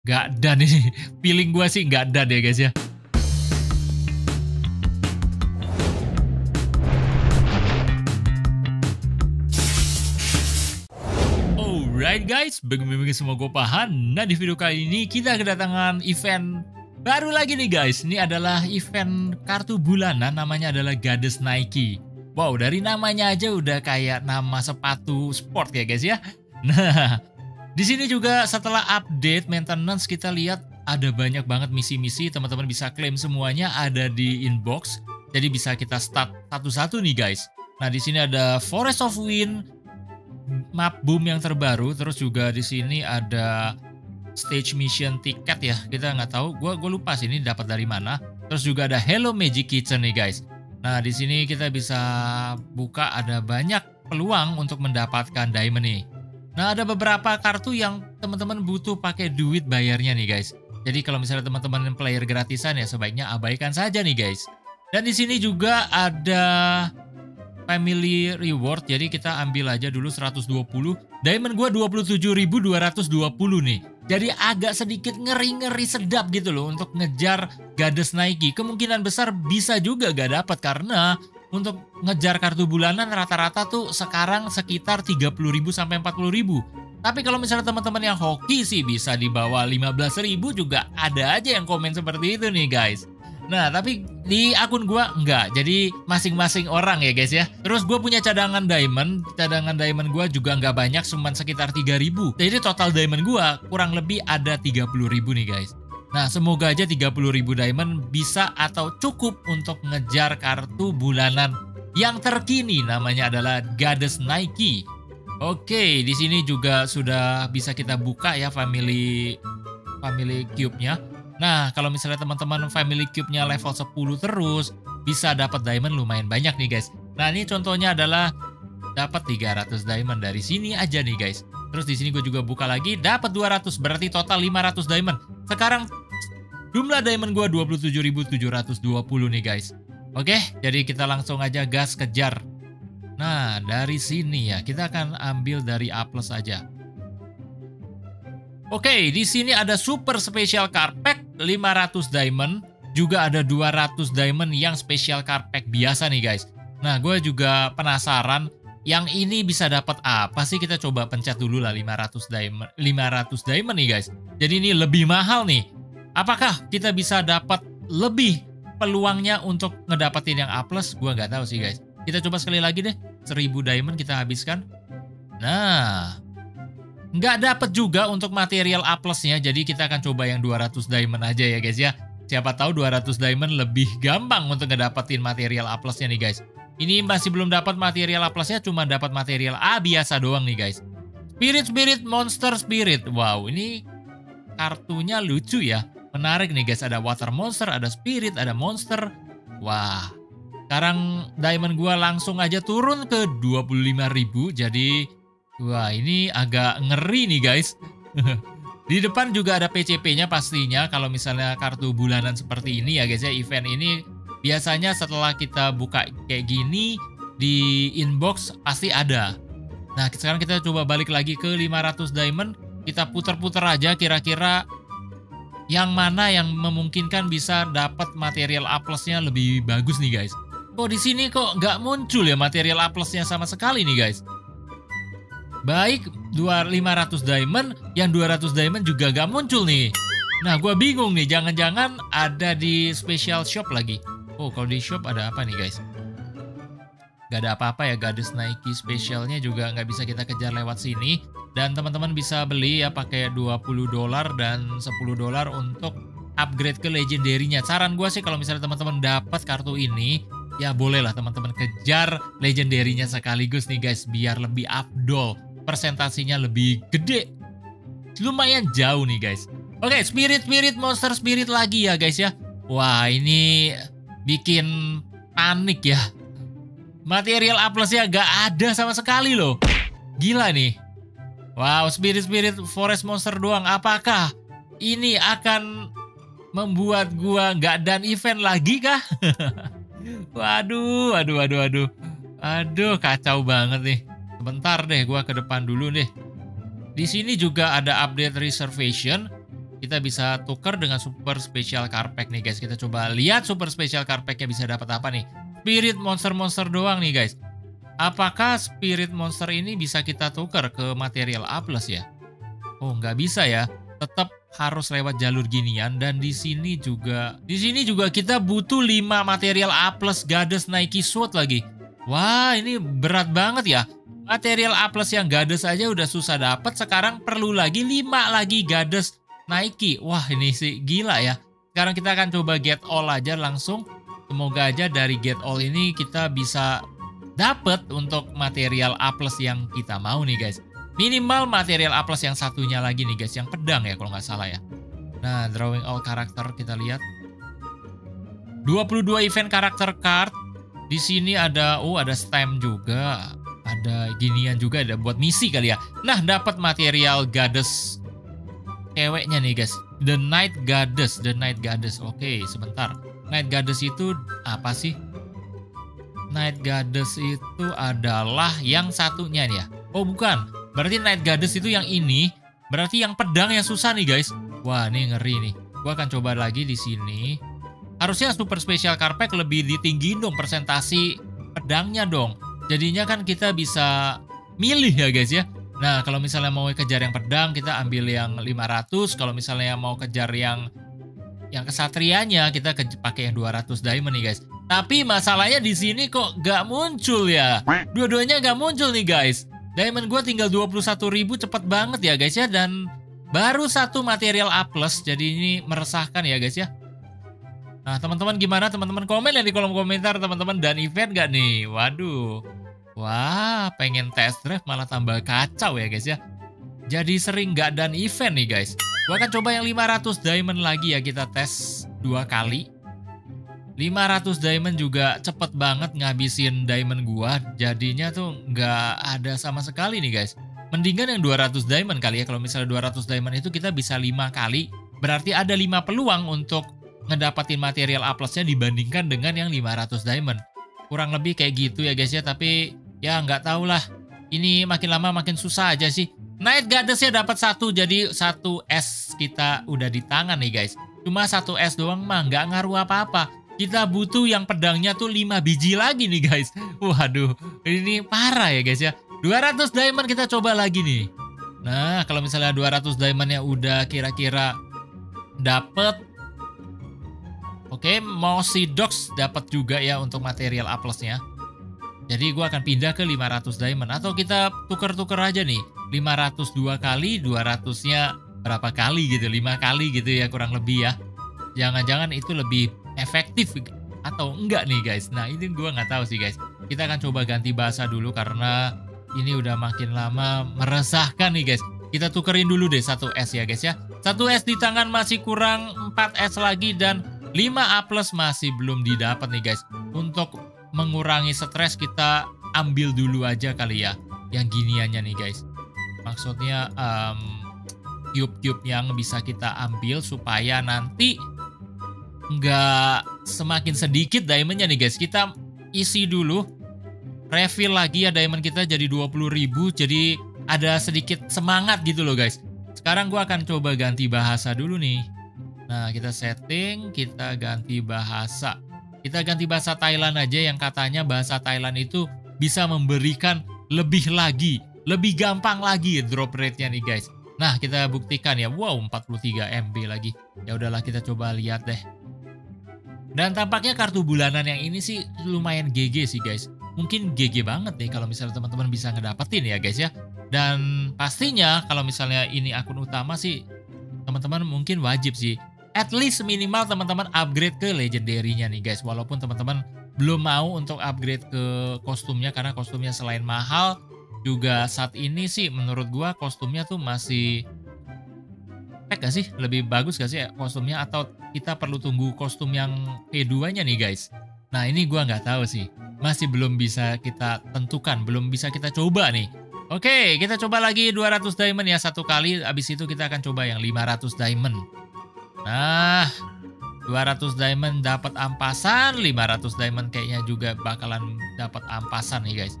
Gak dan ini. Feeling gua sih gak dan ya guys ya. Alright guys, bagaimana semua gue paham. Nah di video kali ini kita kedatangan event baru lagi nih guys. Ini adalah event kartu bulanan namanya adalah Goddess Nike. Wow, dari namanya aja udah kayak nama sepatu sport ya guys ya. Nah, di sini juga setelah update maintenance kita lihat ada banyak banget misi-misi. Teman-teman bisa klaim semuanya ada di inbox. Jadi bisa kita start satu-satu nih guys. Nah, di sini ada Forest of Wind, map boom yang terbaru. Terus juga di sini ada stage mission ticket ya. Kita nggak tahu. Gue gue lupa sih ini dapat dari mana. Terus juga ada Hello Magic Kitchen nih guys. Nah di sini kita bisa buka. Ada banyak peluang untuk mendapatkan diamond nih nah ada beberapa kartu yang teman-teman butuh pakai duit bayarnya nih guys. Jadi kalau misalnya teman-teman player gratisan ya sebaiknya abaikan saja nih guys. Dan di sini juga ada family reward. Jadi kita ambil aja dulu 120 diamond gua 27.220 nih. Jadi agak sedikit ngeri-ngeri sedap gitu loh untuk ngejar Goddess Nike. Kemungkinan besar bisa juga gak dapat karena untuk ngejar kartu bulanan rata-rata tuh sekarang sekitar 30.000 sampai 40.000 tapi kalau misalnya teman-teman yang hoki sih bisa di bawah 15.000 juga ada aja yang komen seperti itu nih guys Nah, tapi di akun gua enggak. Jadi masing-masing orang ya guys ya. Terus gua punya cadangan diamond. Cadangan diamond gua juga enggak banyak, cuma sekitar 3000. Jadi total diamond gua kurang lebih ada 30.000 nih guys. Nah, semoga aja 30.000 diamond bisa atau cukup untuk ngejar kartu bulanan yang terkini namanya adalah Goddess Nike. Oke, di sini juga sudah bisa kita buka ya family family cube-nya. Nah, kalau misalnya teman-teman family cube-nya level 10 terus, bisa dapat diamond lumayan banyak nih guys. Nah, ini contohnya adalah dapat 300 diamond dari sini aja nih guys. Terus di sini gue juga buka lagi, dapat 200, berarti total 500 diamond. Sekarang jumlah diamond gue 27.720 nih guys. Oke, jadi kita langsung aja gas kejar. Nah, dari sini ya, kita akan ambil dari A plus aja. Oke, di sini ada super special card pack 500 diamond, juga ada 200 diamond yang special card pack biasa nih guys. Nah, gue juga penasaran yang ini bisa dapat apa sih? Kita coba pencet dulu lah 500 diamond 500 diamond nih guys. Jadi ini lebih mahal nih. Apakah kita bisa dapat lebih peluangnya untuk ngedapetin yang A+? Gua nggak tahu sih guys. Kita coba sekali lagi deh. 1000 diamond kita habiskan. Nah, Nggak dapat juga untuk material A plusnya, jadi kita akan coba yang 200 diamond aja ya guys ya. Siapa tahu 200 diamond lebih gampang untuk ngedapetin material A plusnya nih guys. Ini masih belum dapat material A plusnya, cuma dapat material A biasa doang nih guys. Spirit Spirit Monster Spirit. Wow, ini kartunya lucu ya. Menarik nih guys, ada Water Monster, ada Spirit, ada Monster. Wah, sekarang diamond gua langsung aja turun ke 25.000 jadi Wah ini agak ngeri nih guys. Di depan juga ada PCP-nya pastinya kalau misalnya kartu bulanan seperti ini ya guys ya event ini biasanya setelah kita buka kayak gini di inbox pasti ada. Nah sekarang kita coba balik lagi ke 500 diamond kita putar-putar aja kira-kira yang mana yang memungkinkan bisa dapat material A plusnya lebih bagus nih guys. Kok di sini kok nggak muncul ya material A plusnya sama sekali nih guys? Baik 500 diamond, yang 200 diamond juga gak muncul nih. Nah, gue bingung nih, jangan-jangan ada di special shop lagi. Oh, kalau di shop ada apa nih guys? Gak ada apa-apa ya, Goddess Nike specialnya juga nggak bisa kita kejar lewat sini. Dan teman-teman bisa beli ya pakai 20 dolar dan 10 dolar untuk upgrade ke legendary-nya. Saran gue sih kalau misalnya teman-teman dapat kartu ini, ya bolehlah teman-teman kejar legendary-nya sekaligus nih guys, biar lebih afdol persentasinya lebih gede. Lumayan jauh nih guys. Oke, spirit spirit monster spirit lagi ya guys ya. Wah, ini bikin panik ya. Material A ya gak ada sama sekali loh. Gila nih. Wow, spirit spirit forest monster doang. Apakah ini akan membuat gua gak dan event lagi kah? waduh, waduh, waduh, waduh. Aduh, kacau banget nih. Sebentar deh, gua ke depan dulu deh. Di sini juga ada update reservation. kita bisa tukar dengan super special card pack nih guys. Kita coba lihat super special card packnya bisa dapat apa nih. Spirit monster-monster doang nih guys. Apakah spirit monster ini bisa kita tukar ke material A plus ya? Oh nggak bisa ya. Tetap harus lewat jalur ginian dan di sini juga di sini juga kita butuh 5 material A plus Goddess Nike Sword lagi. Wah, ini berat banget ya. Material A plus yang Goddess aja udah susah dapat, sekarang perlu lagi 5 lagi Goddess Nike. Wah ini sih gila ya. Sekarang kita akan coba get all aja langsung. Semoga aja dari get all ini kita bisa dapat untuk material A plus yang kita mau nih guys. Minimal material A plus yang satunya lagi nih guys, yang pedang ya kalau nggak salah ya. Nah, drawing all karakter kita lihat. 22 event karakter card. Di sini ada oh ada stem juga. Ada ginian juga ada buat misi kali ya. Nah, dapat material goddess ceweknya nih guys. The Night Goddess, The Night Goddess. Oke, sebentar. Night Goddess itu apa sih? Night Goddess itu adalah yang satunya nih ya. Oh, bukan. Berarti Night Goddess itu yang ini. Berarti yang pedang yang susah nih guys. Wah, ini ngeri nih. Gua akan coba lagi di sini. Harusnya super special carpet lebih ditinggiin dong presentasi pedangnya dong. Jadinya kan kita bisa milih ya guys ya Nah, kalau misalnya mau kejar yang pedang, kita ambil yang 500. Kalau misalnya mau kejar yang yang kesatrianya, kita ke, pakai yang 200 diamond nih, guys. Tapi masalahnya di sini kok gak muncul ya. Dua-duanya gak muncul nih, guys. Diamond gue tinggal 21 ribu cepet banget ya, guys ya. Dan baru satu material A+, jadi ini meresahkan ya, guys ya. Nah, teman-teman gimana? Teman-teman komen ya di kolom komentar, teman-teman. Dan event gak nih? Waduh. Wah, pengen test drive malah tambah kacau ya guys ya. Jadi sering nggak dan event nih guys. Gua akan coba yang 500 diamond lagi ya kita tes dua kali. 500 diamond juga cepet banget ngabisin diamond gua. Jadinya tuh nggak ada sama sekali nih guys. Mendingan yang 200 diamond kali ya. Kalau misalnya 200 diamond itu kita bisa 5 kali. Berarti ada 5 peluang untuk ngedapatin material A plusnya dibandingkan dengan yang 500 diamond. Kurang lebih kayak gitu ya guys ya. Tapi Ya nggak tahu lah. Ini makin lama makin susah aja sih. Night Goddess-nya dapat satu, jadi satu S kita udah di tangan nih guys. Cuma satu S doang mah nggak ngaruh apa-apa. Kita butuh yang pedangnya tuh 5 biji lagi nih guys. Waduh, ini parah ya guys ya. 200 diamond kita coba lagi nih. Nah, kalau misalnya 200 diamondnya udah kira-kira dapet Oke, Mossy Dogs dapat juga ya untuk material A nya jadi gue akan pindah ke 500 diamond atau kita tuker-tuker aja nih. 502 kali 200-nya berapa kali gitu, 5 kali gitu ya kurang lebih ya. Jangan-jangan itu lebih efektif atau enggak nih guys. Nah ini gue nggak tahu sih guys. Kita akan coba ganti bahasa dulu karena ini udah makin lama meresahkan nih guys. Kita tukerin dulu deh 1S ya guys ya. 1S di tangan masih kurang 4S lagi dan 5A plus masih belum didapat nih guys. Untuk mengurangi stres kita ambil dulu aja kali ya yang giniannya nih guys. Maksudnya um, cube-cube yang bisa kita ambil supaya nanti nggak semakin sedikit diamondnya nih guys. Kita isi dulu refill lagi ya diamond kita jadi 20.000 jadi ada sedikit semangat gitu loh guys. Sekarang gua akan coba ganti bahasa dulu nih. Nah kita setting kita ganti bahasa kita ganti bahasa Thailand aja yang katanya bahasa Thailand itu bisa memberikan lebih lagi, lebih gampang lagi drop rate-nya nih guys. Nah, kita buktikan ya. Wow, 43 MB lagi. Ya udahlah kita coba lihat deh. Dan tampaknya kartu bulanan yang ini sih lumayan GG sih guys. Mungkin GG banget nih kalau misalnya teman-teman bisa ngedapetin ya guys ya. Dan pastinya kalau misalnya ini akun utama sih teman-teman mungkin wajib sih at least minimal teman-teman upgrade ke legendary-nya nih guys. Walaupun teman-teman belum mau untuk upgrade ke kostumnya karena kostumnya selain mahal juga saat ini sih menurut gua kostumnya tuh masih Pek gak sih? Lebih bagus gak sih kostumnya atau kita perlu tunggu kostum yang keduanya nih guys? Nah ini gua nggak tahu sih. Masih belum bisa kita tentukan, belum bisa kita coba nih. Oke, kita coba lagi 200 diamond ya satu kali. Abis itu kita akan coba yang 500 diamond. Nah, 200 diamond dapat ampasan, 500 diamond kayaknya juga bakalan dapat ampasan nih guys.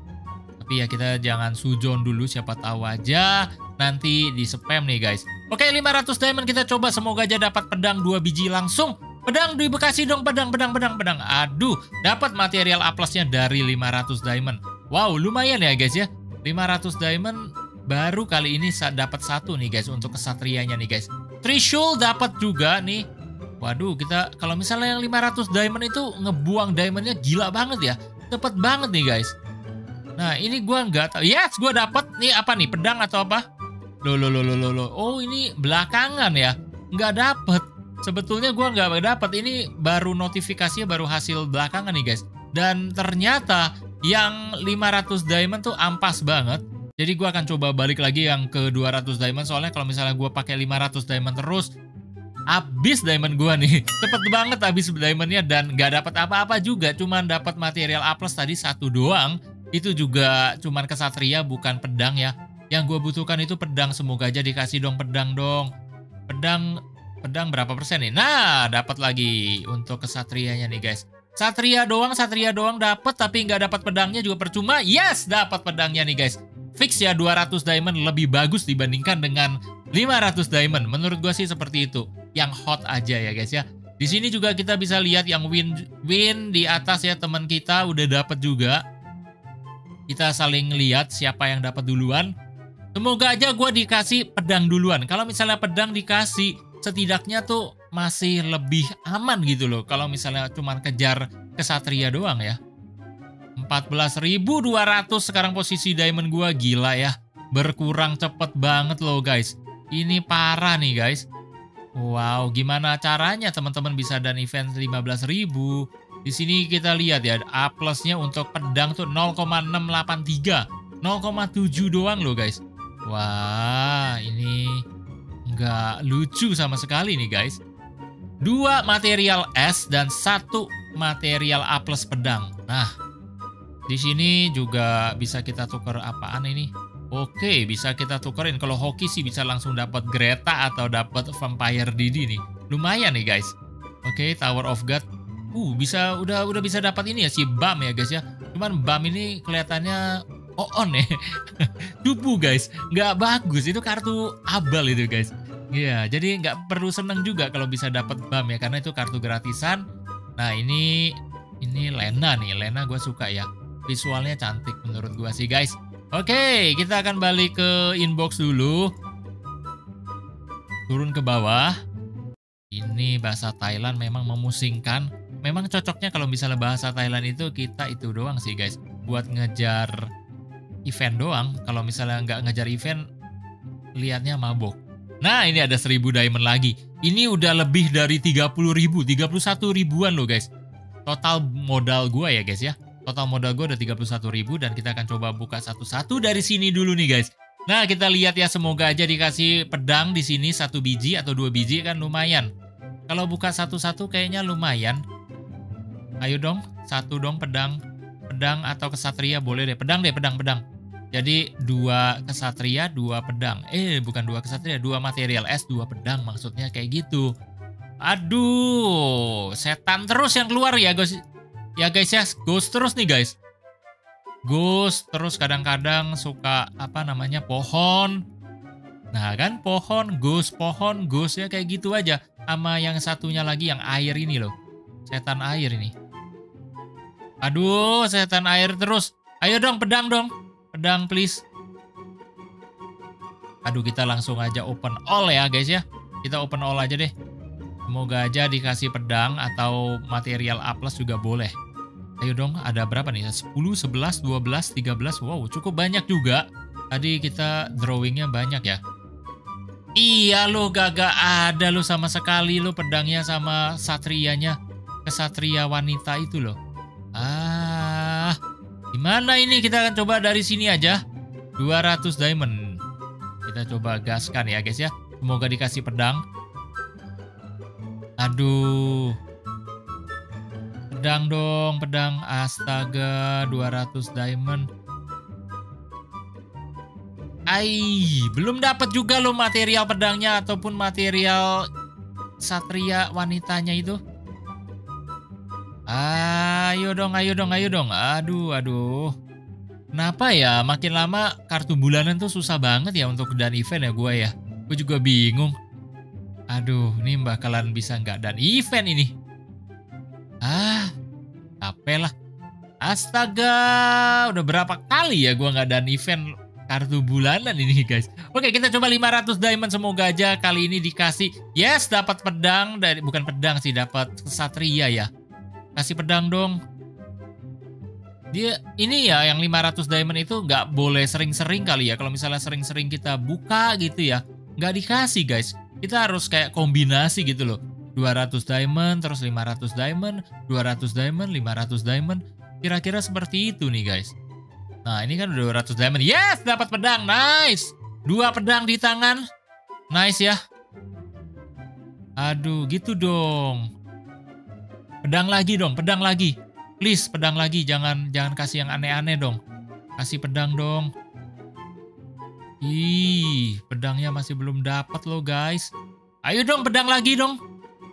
Tapi ya kita jangan sujon dulu siapa tahu aja nanti di spam nih guys. Oke 500 diamond kita coba semoga aja dapat pedang dua biji langsung. Pedang di Bekasi dong pedang pedang pedang pedang. Aduh dapat material A plusnya dari 500 diamond. Wow lumayan ya guys ya. 500 diamond baru kali ini dapat satu nih guys untuk kesatrianya nih guys. Trishul dapat juga nih. Waduh kita kalau misalnya yang 500 diamond itu ngebuang diamondnya gila banget ya. Cepet banget nih guys. Nah ini gua nggak tahu. Yes gua dapat nih apa nih pedang atau apa? Loh, loh, loh, loh, loh, Oh, ini belakangan ya. Nggak dapet. Sebetulnya gue nggak dapet. Ini baru notifikasinya baru hasil belakangan nih guys. Dan ternyata yang 500 diamond tuh ampas banget. Jadi gue akan coba balik lagi yang ke 200 diamond. Soalnya kalau misalnya gue pakai 500 diamond terus, habis diamond gue nih. Cepet banget habis diamondnya dan nggak dapat apa-apa juga. Cuman dapat material A plus tadi satu doang. Itu juga cuman kesatria bukan pedang ya. Yang gue butuhkan itu pedang. Semoga aja dikasih dong pedang dong. Pedang pedang berapa persen nih? Nah, dapat lagi untuk kesatrianya nih guys. Satria doang, satria doang dapat tapi nggak dapat pedangnya juga percuma. Yes, dapat pedangnya nih guys. Fix ya 200 diamond lebih bagus dibandingkan dengan 500 diamond. Menurut gue sih seperti itu. Yang hot aja ya guys ya. Di sini juga kita bisa lihat yang win win di atas ya teman kita udah dapat juga. Kita saling lihat siapa yang dapat duluan. Semoga aja gue dikasih pedang duluan. Kalau misalnya pedang dikasih, setidaknya tuh masih lebih aman gitu loh. Kalau misalnya cuma kejar kesatria doang ya. 14.200 sekarang posisi diamond gue gila ya. Berkurang cepet banget loh guys. Ini parah nih guys. Wow, gimana caranya teman-teman bisa dan event 15.000? Di sini kita lihat ya, A plusnya untuk pedang tuh 0,683. 0,7 doang loh guys. Wah, ini nggak lucu sama sekali nih guys. Dua material S dan satu material A plus pedang. Nah, di sini juga bisa kita tukar apaan ini? Oke, bisa kita tukerin. Kalau hoki sih bisa langsung dapat Greta atau dapat Vampire Didi nih. Lumayan nih guys. Oke, Tower of God. Uh, bisa udah udah bisa dapat ini ya si Bam ya guys ya. Cuman Bam ini kelihatannya oh on ya dubu guys nggak bagus itu kartu abal itu guys Iya, jadi nggak perlu seneng juga kalau bisa dapat BAM ya, karena itu kartu gratisan. Nah ini ini Lena nih, Lena gue suka ya, visualnya cantik menurut gue sih guys. Oke, kita akan balik ke inbox dulu. Turun ke bawah. Ini bahasa Thailand memang memusingkan. Memang cocoknya kalau misalnya bahasa Thailand itu kita itu doang sih guys. Buat ngejar event doang. Kalau misalnya nggak ngejar event, liatnya mabok. Nah ini ada 1000 diamond lagi. Ini udah lebih dari 30 ribu, 31 ribuan loh guys. Total modal gue ya guys ya. Total modal gue udah 31 ribu dan kita akan coba buka satu-satu dari sini dulu nih guys. Nah kita lihat ya semoga aja dikasih pedang di sini satu biji atau dua biji kan lumayan. Kalau buka satu-satu kayaknya lumayan. Ayo dong, satu dong pedang pedang atau kesatria boleh deh. Pedang deh, pedang, pedang. Jadi dua kesatria, dua pedang. Eh, bukan dua kesatria, dua material S, dua pedang maksudnya kayak gitu. Aduh, setan terus yang keluar ya guys. Ya guys ya, ghost terus nih guys. Ghost terus kadang-kadang suka apa namanya pohon. Nah kan pohon, ghost, pohon, ghost ya kayak gitu aja. Sama yang satunya lagi yang air ini loh. Setan air ini. Aduh, setan air terus. Ayo dong, pedang dong. Pedang, please. Aduh, kita langsung aja open all ya, guys ya. Kita open all aja deh. Semoga aja dikasih pedang atau material A plus juga boleh. Ayo dong, ada berapa nih? 10, 11, 12, 13. Wow, cukup banyak juga. Tadi kita drawingnya banyak ya. Iya lo gak ada lo sama sekali lo pedangnya sama satrianya. Kesatria wanita itu loh. Ah, gimana ini? Kita akan coba dari sini aja. 200 diamond. Kita coba gaskan ya guys ya. Semoga dikasih pedang. Aduh. Pedang dong, pedang. Astaga, 200 diamond. Ai, belum dapat juga loh material pedangnya ataupun material satria wanitanya itu. Ayo dong, ayo dong, ayo dong. Aduh, aduh. Kenapa ya makin lama kartu bulanan tuh susah banget ya untuk dan event ya gue ya. Gue juga bingung. Aduh, ini bakalan bisa nggak dan event ini. Ah, capek lah. Astaga, udah berapa kali ya gue nggak dan event kartu bulanan ini guys. Oke kita coba 500 diamond semoga aja kali ini dikasih. Yes dapat pedang dari bukan pedang sih dapat kesatria ya. Kasih pedang dong. Dia ini ya yang 500 diamond itu nggak boleh sering-sering kali ya. Kalau misalnya sering-sering kita buka gitu ya, nggak dikasih guys. Kita harus kayak kombinasi gitu loh. 200 diamond, terus 500 diamond, 200 diamond, 500 diamond. Kira-kira seperti itu nih guys. Nah ini kan udah 200 diamond. Yes, dapat pedang. Nice. Dua pedang di tangan. Nice ya. Aduh, gitu dong. Pedang lagi dong, pedang lagi. Please, pedang lagi. Jangan jangan kasih yang aneh-aneh dong. Kasih pedang dong. Ih, pedangnya masih belum dapat loh guys. Ayo dong, pedang lagi dong.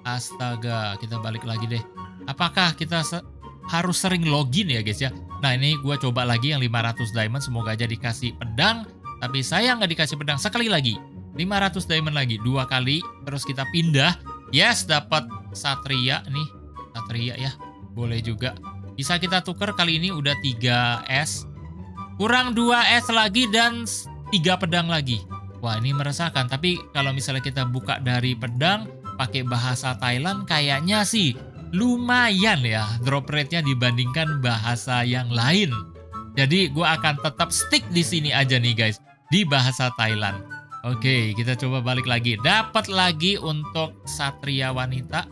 Astaga, kita balik lagi deh. Apakah kita se harus sering login ya guys ya? Nah ini gue coba lagi yang 500 diamond semoga aja dikasih pedang. Tapi saya nggak dikasih pedang sekali lagi. 500 diamond lagi dua kali terus kita pindah. Yes dapat satria nih. Satria ya. Boleh juga. Bisa kita tuker kali ini udah 3 S. Kurang 2 S lagi dan 3 pedang lagi. Wah ini meresahkan. Tapi kalau misalnya kita buka dari pedang pakai bahasa Thailand kayaknya sih lumayan ya drop rate-nya dibandingkan bahasa yang lain. Jadi gue akan tetap stick di sini aja nih guys, di bahasa Thailand. Oke, kita coba balik lagi. Dapat lagi untuk Satria Wanita.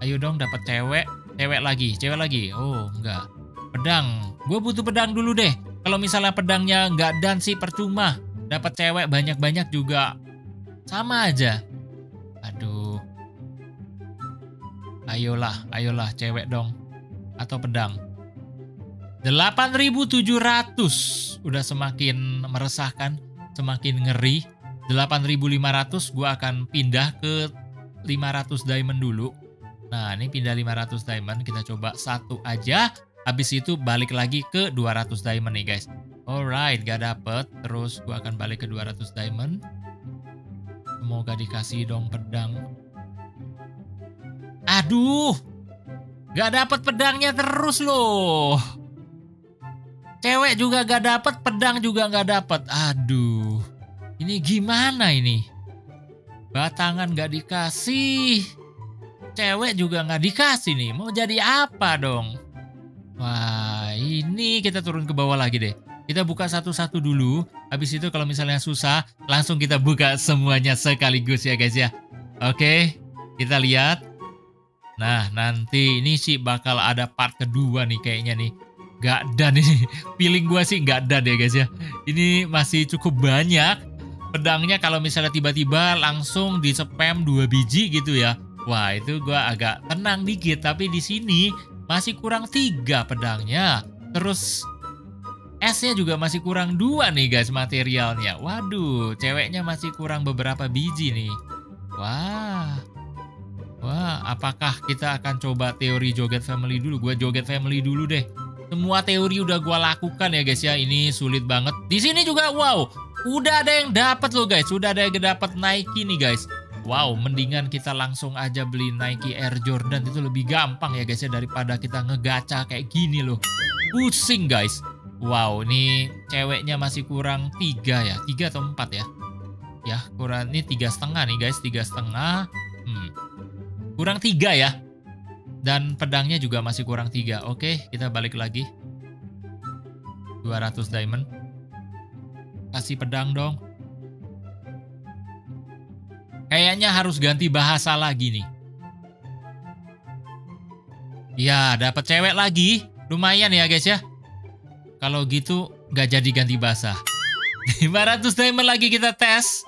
Ayo dong dapat cewek. Cewek lagi, cewek lagi. Oh, enggak. Pedang. Gue butuh pedang dulu deh. Kalau misalnya pedangnya enggak dan sih percuma. Dapat cewek banyak-banyak juga sama aja. Ayolah, ayolah cewek dong. Atau pedang. 8700 udah semakin meresahkan, semakin ngeri. 8500 gue akan pindah ke 500 diamond dulu. Nah, ini pindah 500 diamond, kita coba satu aja. Habis itu balik lagi ke 200 diamond nih guys. Alright, gak dapet. Terus gue akan balik ke 200 diamond. Semoga dikasih dong pedang. Aduh, gak dapet pedangnya terus loh. Cewek juga gak dapet, pedang juga gak dapet. Aduh, ini gimana ini? Batangan gak dikasih. Cewek juga gak dikasih nih. Mau jadi apa dong? Wah, ini kita turun ke bawah lagi deh. Kita buka satu-satu dulu. Habis itu kalau misalnya susah, langsung kita buka semuanya sekaligus ya guys ya. Oke, kita lihat. Nah, nanti ini sih bakal ada part kedua nih kayaknya nih. Gak dan ini. Feeling gue sih gak dan ya guys ya. Ini masih cukup banyak. Pedangnya kalau misalnya tiba-tiba langsung di spam dua biji gitu ya. Wah, itu gue agak tenang dikit. Tapi di sini masih kurang tiga pedangnya. Terus S-nya juga masih kurang dua nih guys materialnya. Waduh, ceweknya masih kurang beberapa biji nih. Wah, Wah, apakah kita akan coba teori joget family dulu? Gua joget family dulu deh. Semua teori udah gua lakukan ya guys ya. Ini sulit banget. Di sini juga wow, udah ada yang dapat loh guys. Sudah ada yang dapat Nike nih guys. Wow, mendingan kita langsung aja beli Nike Air Jordan itu lebih gampang ya guys ya daripada kita ngegaca kayak gini loh. Pusing guys. Wow, ini ceweknya masih kurang tiga ya, tiga atau empat ya? Ya, kurang ini tiga setengah nih guys, tiga setengah. Hmm, Kurang tiga ya. Dan pedangnya juga masih kurang tiga. Oke, kita balik lagi. 200 diamond. Kasih pedang dong. Kayaknya harus ganti bahasa lagi nih. Ya, dapat cewek lagi. Lumayan ya guys ya. Kalau gitu nggak jadi ganti bahasa. 500 diamond lagi kita tes.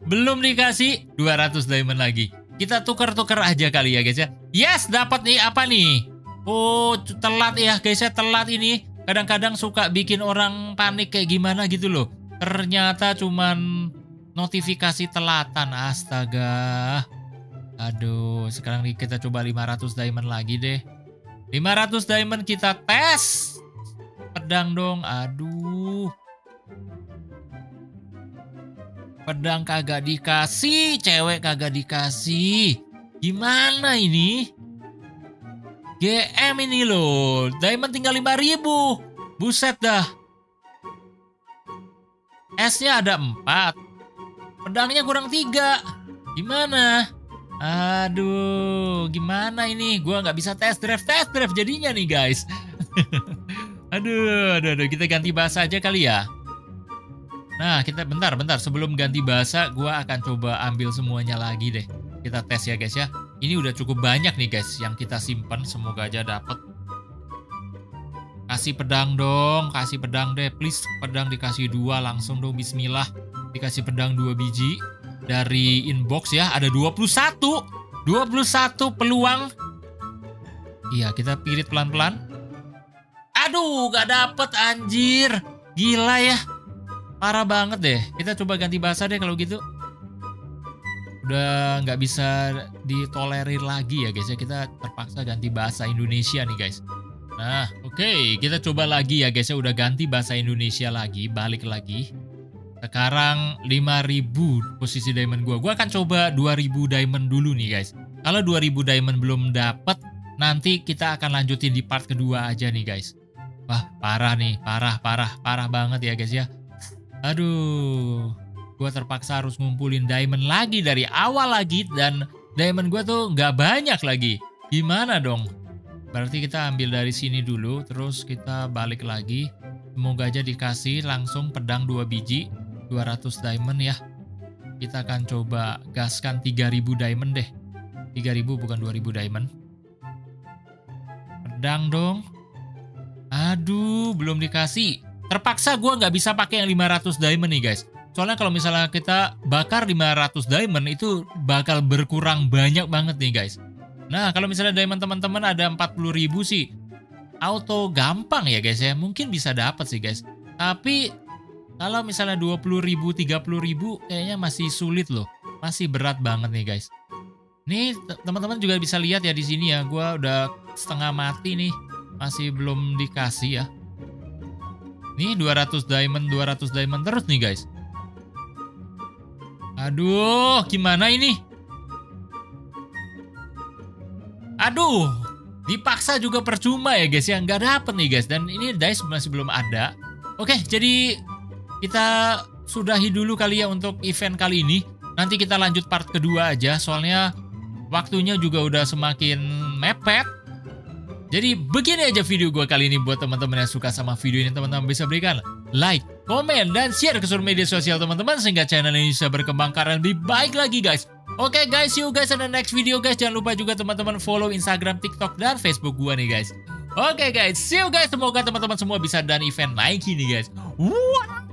Belum dikasih 200 diamond lagi. Kita tuker-tuker aja kali ya guys ya. Yes, dapat nih apa nih? Oh, telat ya guys ya, telat ini. Kadang-kadang suka bikin orang panik kayak gimana gitu loh. Ternyata cuman notifikasi telatan. Astaga. Aduh, sekarang kita coba 500 diamond lagi deh. 500 diamond kita tes. pedang dong. Aduh. Pedang kagak dikasih, cewek kagak dikasih. Gimana ini? GM ini loh, diamond tinggal 5000. Buset dah. S-nya ada 4. Pedangnya kurang 3. Gimana? Aduh, gimana ini? Gua nggak bisa test drive, test drive jadinya nih guys. aduh, aduh, aduh, kita ganti bahasa aja kali ya. Nah, kita bentar, bentar. Sebelum ganti bahasa, gua akan coba ambil semuanya lagi deh. Kita tes ya guys ya. Ini udah cukup banyak nih guys yang kita simpan. Semoga aja dapet. Kasih pedang dong, kasih pedang deh. Please pedang dikasih dua langsung dong. Bismillah. Dikasih pedang dua biji. Dari inbox ya, ada 21. 21 peluang. Iya, kita pirit pelan-pelan. Aduh, gak dapet anjir. Gila ya. Parah banget deh. Kita coba ganti bahasa deh kalau gitu udah nggak bisa ditolerir lagi ya guys ya kita terpaksa ganti bahasa Indonesia nih guys nah oke okay, kita coba lagi ya guys ya udah ganti bahasa Indonesia lagi balik lagi sekarang 5000 posisi diamond gua gua akan coba 2000 diamond dulu nih guys kalau 2000 diamond belum dapet nanti kita akan lanjutin di part kedua aja nih guys wah parah nih parah parah parah banget ya guys ya aduh gue terpaksa harus ngumpulin diamond lagi dari awal lagi dan diamond gue tuh nggak banyak lagi. Gimana dong? Berarti kita ambil dari sini dulu, terus kita balik lagi. Semoga aja dikasih langsung pedang dua biji, 200 diamond ya. Kita akan coba gaskan 3000 diamond deh. 3000 bukan 2000 diamond. Pedang dong. Aduh, belum dikasih. Terpaksa gue nggak bisa pakai yang 500 diamond nih guys. Soalnya kalau misalnya kita bakar 500 diamond itu bakal berkurang banyak banget nih guys. Nah kalau misalnya diamond teman-teman ada 40 ribu sih auto gampang ya guys ya. Mungkin bisa dapat sih guys. Tapi kalau misalnya 20 ribu, 30 ribu kayaknya masih sulit loh. Masih berat banget nih guys. Nih teman-teman juga bisa lihat ya di sini ya. Gua udah setengah mati nih. Masih belum dikasih ya. Nih 200 diamond, 200 diamond terus nih guys. Aduh, gimana ini? Aduh, dipaksa juga percuma ya guys ya. Nggak dapet nih guys. Dan ini dice masih belum ada. Oke, jadi kita sudahi dulu kali ya untuk event kali ini. Nanti kita lanjut part kedua aja. Soalnya waktunya juga udah semakin mepet. Jadi begini aja video gue kali ini buat teman-teman yang suka sama video ini teman-teman bisa berikan like, komen, dan share ke seluruh media sosial teman-teman sehingga channel ini bisa berkembang karena lebih baik lagi guys. Oke okay, guys, see you guys in the next video guys. Jangan lupa juga teman-teman follow Instagram, TikTok, dan Facebook gue nih guys. Oke okay, guys, see you guys. Semoga teman-teman semua bisa dan event lagi nih guys. What?